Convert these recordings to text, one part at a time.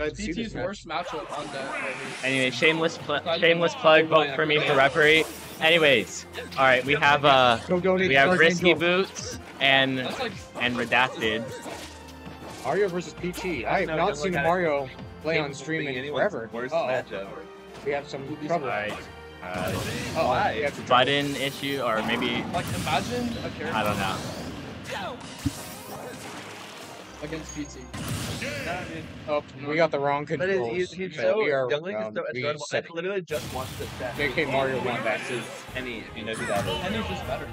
I'd see this PT's match. worst matchup on that. Anyway, shameless pl shameless plug. Vote for me for referee. Anyways, all right, we have uh we have riskybootz and and redacted. Mario versus Peachy. I have not seen look at it. Mario play on Capable of stream in forever. Worst Uh-oh. matchup. We have some All trouble. right. Uh, Uh-oh, Why? we have some button issue or maybe like imagine a character I don't know. Against PT. Oh, we got the wrong controls. it, he's, he's but so we are, Young Link is um, so we I literally just watched the stat. JK Mario won that. versus Penny. if You know who that is? Penny's just better.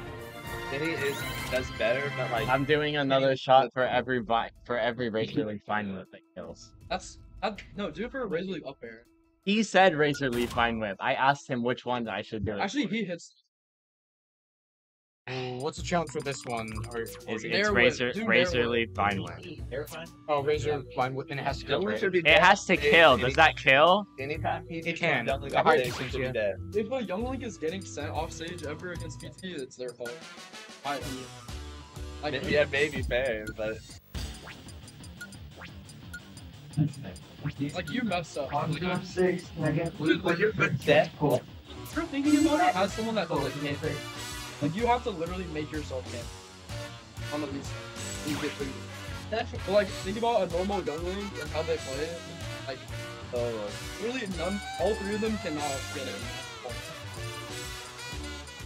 Penny is does better, but like I'm doing another shot for every vi- for every Razor Leaf Vine Whip that kills. That's that, no, do it for a Razor Leaf up air. He said Razor Leaf Vine Whip. I asked him which one I should do. Actually, for. he hits. Ooh, What's the challenge for this one? Or, or It's, it's Nair Whip. Razor Do Razor Leaf Vine Whip. oh, Razor Blind Whip, and it has to go. Young Link right? It has to kill. Does that kill? Any time It can. Young Link The on high stage, distance, yeah. dead. If a Young Link is getting sent off stage ever against PT, it's their fault. I opinion. Like, Yeah, maybe fair, but like you messed up. Six, second. dead. You're thinking about it as someone that like can't Like you have to literally make yourself camp on the through. But like think about a normal Young Link and how they play it. Like Oh, really none, all three of them cannot get it.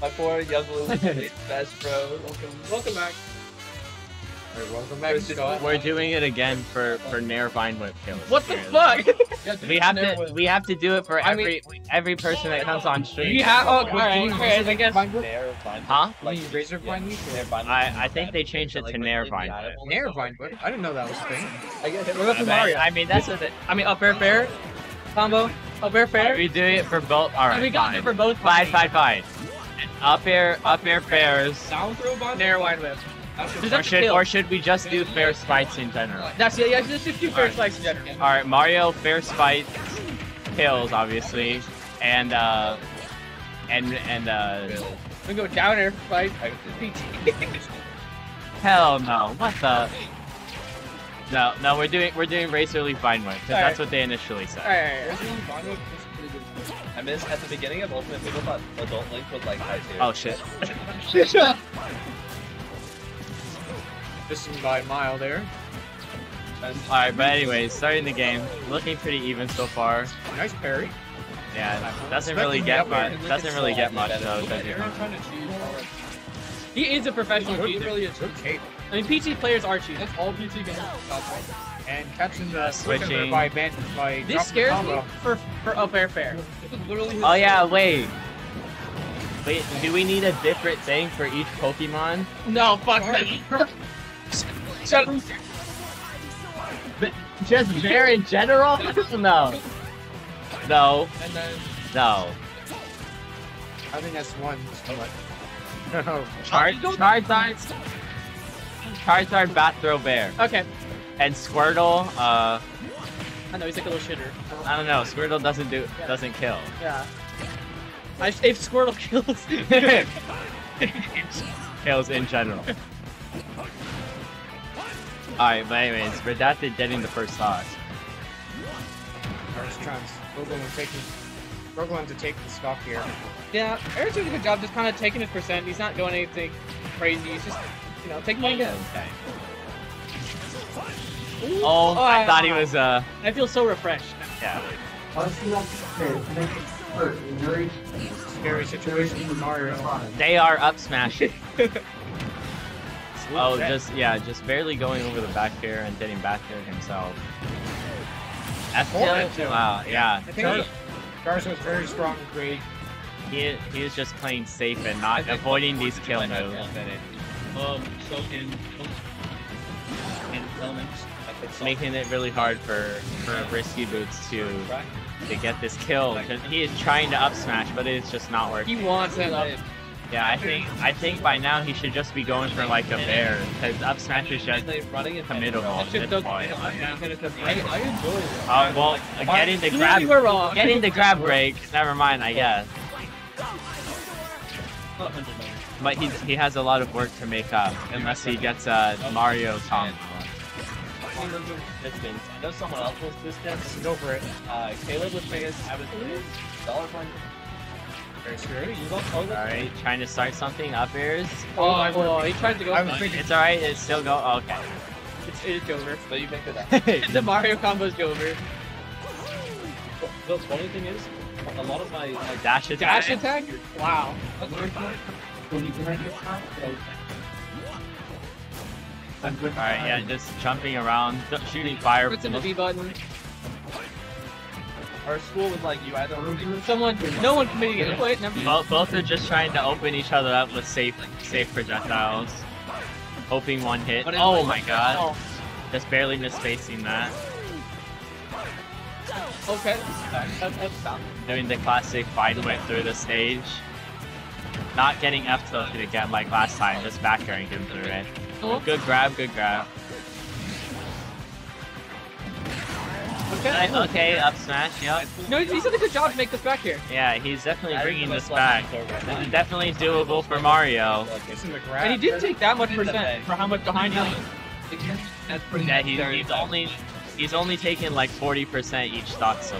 my poor young Youngling, best bro. Welcome, welcome back. Alright, welcome back, Versus- Scott. We're doing it again for for Nair Vine Whip kills. What the fuck? We have to we have to do it for I every every person that comes on stream. You have. Oh, alright. alright, I guess. Nair Vine. Huh? Like You mean Razor Blind Whip? Nair Vine. I I think they changed it to Nair like, Vine Whip. Nair and Blind Whip? I didn't know that was a thing. I get hit What with about mean, Mario? I mean that's what it. I mean, up air fair combo. Up air Are fair. we doing it for both? All And right, we got fine. it for both. Five, five, five. Up air, up air fairs. Down throw by Nair wide whip. That's Or should, or should we just do fair spikes in general? That's yeah, yeah. Just just do fair spikes in general. All right, Mario fair spikes kills obviously, and uh, and and uh, We go down air fight. hell no, what the? No, no, we're doing we're doing Razor Leaf fine Vine Whip because All right. that's what they initially said. Alright, alright. I miss at the beginning of Ultimate, people thought Adult Link was like high tier. Oh shit. Missing by a mile there. All right, but anyways, starting the game, looking pretty even so far. Nice parry. Yeah, doesn't really get much. Doesn't really get much though. does it? Aaron trying to cheat. He is a professional Good, cheater. Really is. good tape. I mean, PT players are cheating. That's all PT games. And catching the switching Switching. by man by This dropping the scares me for for up air fair. This is literally. Oh yeah, wait. Wait, do we need a different thing for each Pokemon? No, fuck that. Shut up. Just bair in general? no. No. And then No. I think that's one too much. No. Char Charizard. Charizard Bat Throw Bair. okay, And Squirtle, uh I know he's like a little shitter. I don't know, Squirtle doesn't do doesn't kill. Yeah. I, if Squirtle kills, Kills in general. Alright, but anyways, Redacted getting the first shot. First chance. Rogalin taking Rogalin to take the stock here. yeah, Eric's doing a good job just kind of taking his percent. He's not doing anything crazy. He's just, you know, taking what he gets. Okay. Oh, I thought he was uh I feel so refreshed. yeah. Scary situation for Mario. They are up smashing. Oh, just yeah, just barely going over the back here and getting back there himself. That's Forward, still, too. wow, yeah. I think he- Garza was very strong and great. He he is just playing safe and not avoiding these kill moves. Um, so in in elements, It's making it really hard for for riskybootz to to get this kill. 'cause He is trying to up smash, but it's just not working. he wants that up. Yeah, I think I think by now he should just be going for like a bair because up smash is just running and committable at this point. I, I, I enjoy it. Oh well, getting the grab, getting the grab break. Never mind, I guess. But he he has a lot of work to make up unless he gets a Mario combo. between them distance. I know someone else was distance. Go for it. Uh, Caleb was biggest. I was biggest. Dollar point. Very scary. You go oh, Alright, trying to start something up airs. Oh, oh, he tried to go. I was thinking- It's alright, it's still go. Oh, okay. It's, it's over. But you think of that. the Mario combo's over. The funny thing is, a lot of my, my Dash attack. Dash attack? Wow. Alright, yeah, just jumping around, shooting fire. Puts in the B button. Our school was like you either Someone, no one committing it. Wait, never. Both, both are just trying to open each other up with safe, safe projectiles, hoping one hit. Oh my god! Oh, Just barely misspacing that. okay. That's, that's sound. Doing the classic fight whip through the stage. Not getting F tilted again like last time, just back airing him through it. Good grab, good grab. Okay. Okay, up smash, yep. No, he's done a good job to make this back here. Yeah, he's definitely bringing this back. This is definitely doable for Mario. It's in the grab. And he didn't take that much percent for how much behind he was. That's pretty Yeah, he, he's only he's only taken like 40% each stock so.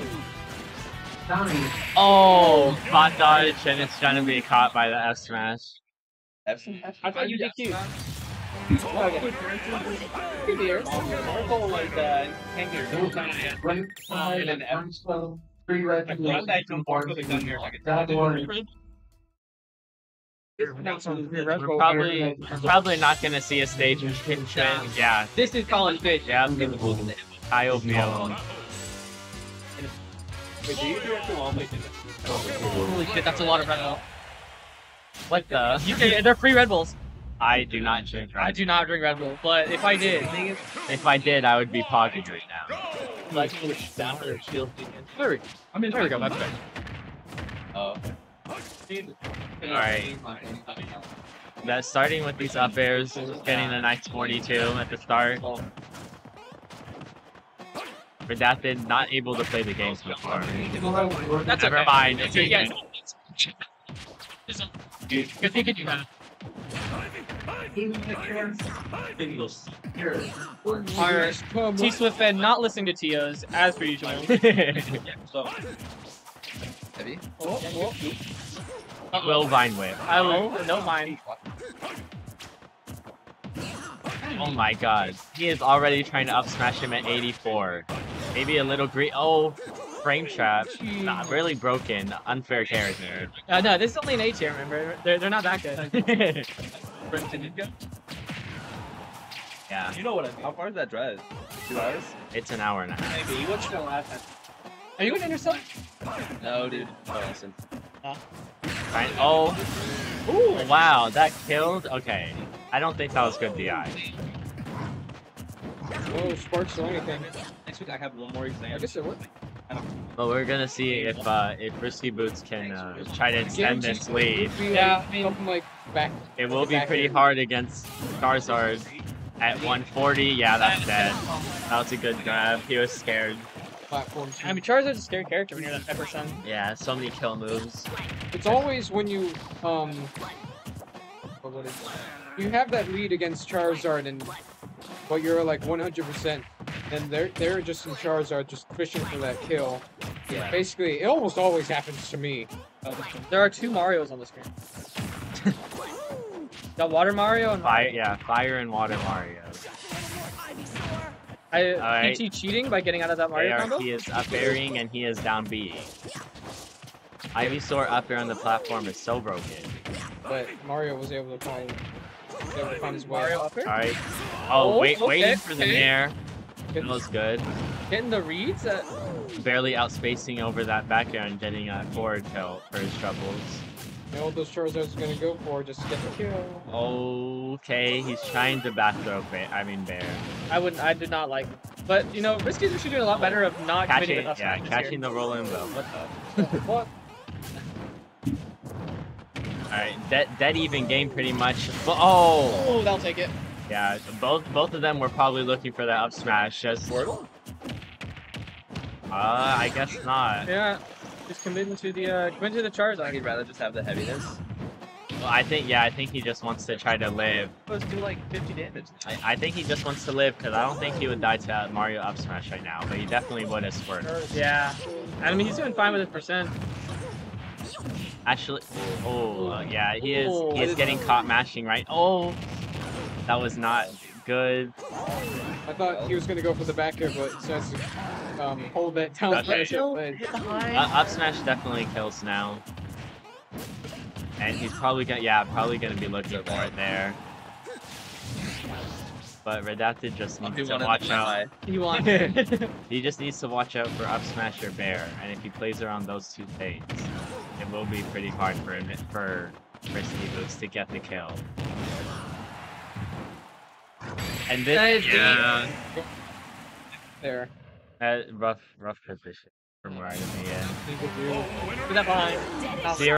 Oh, spot dodge, and it's gonna be caught by the F smash. F smash? I thought you did cute. Okay. Good here. Marvel like uh, Kangaroo. And then F. We're probably probably not gonna see a stage trend. Yeah, This is Colin Fish. yeah. Kyle Field. Holy shit, that's a lot of Red Bull. What the? You can, they're free Red Bulls. I do not drink I do not drink Red Bull, but if I did, If I did, I would be pogging right now. there we, I mean, there we go. That's good. Oh. Alright. That starting with these up airs, getting a nice 42 at the start. Did not able to play the games before. That's Never okay. mind. It's Yeah. a Good thing you can do that. Alright, T Swift Fed not listening to TOs as per usual. So. Heavy. Oh, oh. Will Vine Whip. I will, no mind. Oh my god. He is already trying to up smash him at 84. Maybe a little green. Oh, frame trap. Not really broken. Unfair character. Uh, no, this is only an A tier, remember? They're, they're not that good. yeah, You know what I mean. How far is that drive? Two hours? it's an hour and a half. Maybe. What's the last time? Are you gonna intercept? No, dude. Oh, listen. Fine. Oh. Ooh, wow, that killed? Okay. I don't think that was good DI. Oh, sparks or anything. Next week I have one more exam. I guess it would. But we're gonna see if uh, if riskybootz can uh, try to extend this lead. Yeah, something like back. It will be pretty hard against Charizard at 140. Yeah, that's dead. That was a good grab. He was scared. I mean, Charizard's a scary character when you're that percent. Yeah, so many kill moves. It's always when you um what you have that lead against Charizard and but you're like 100% and they're they're just in Charizard just fishing for that kill. Yeah. Basically, it almost always happens to me. There are two Marios on the screen. Got Water Mario and Fire, yeah, fire and water Mario. I, Alright. PT cheating by getting out of that Mario There, combo. he is up airing and he is down B. Ivysaur up air on the platform is so broken. But Mario was able to find was able to find his way. Mario up air. Alright. Oh, Oh, wait, okay, waiting for the okay. nair. That was good. Getting the reads. Uh, Barely outspacing over that back air and getting a forward tilt for his troubles. You know what those Charizards are gonna go for just to get the kill. Okay, he's trying to back throw Ba- I mean Bair. I wouldn't. I did not like. But you know, Risky should do a lot better of not Catching, committing enough yeah, smashes catching the rolling will. What the? What? Alright, dead, dead even game pretty much. But, oh! Oh, they'll take it. Yeah, both both of them were probably looking for that up smash. Just. Uh, I guess not. Yeah. Just committing to the uh, committing to the Charizard. I'd rather just have the heaviness. Well, I think yeah, I think he just wants to try to live. Supposed to do like 50 damage. I, I think he just wants to live because I don't think he would die to Mario up smash right now, but he definitely would have squirt. Yeah. I mean, he's doing fine with his percent. Actually, oh uh, yeah, he is. Oh, He is getting caught mashing right. Oh, that was not good. I thought he was gonna go for the back air, but instead to um, hold that down Okay. smash at ledge. Uh, up smash definitely kills now, and he's probably gonna yeah probably gonna be looking for it there. But Redacted just I'll needs to watch out. eye. He wants it. He just needs to watch out for up smash or bair, and if he plays around those two fates, it will be pretty hard for him for for Boost to get the kill. And this Nice, dude. yeah, There. uh, rough rough position from where I am. Yeah. Think. Put that behind. Zero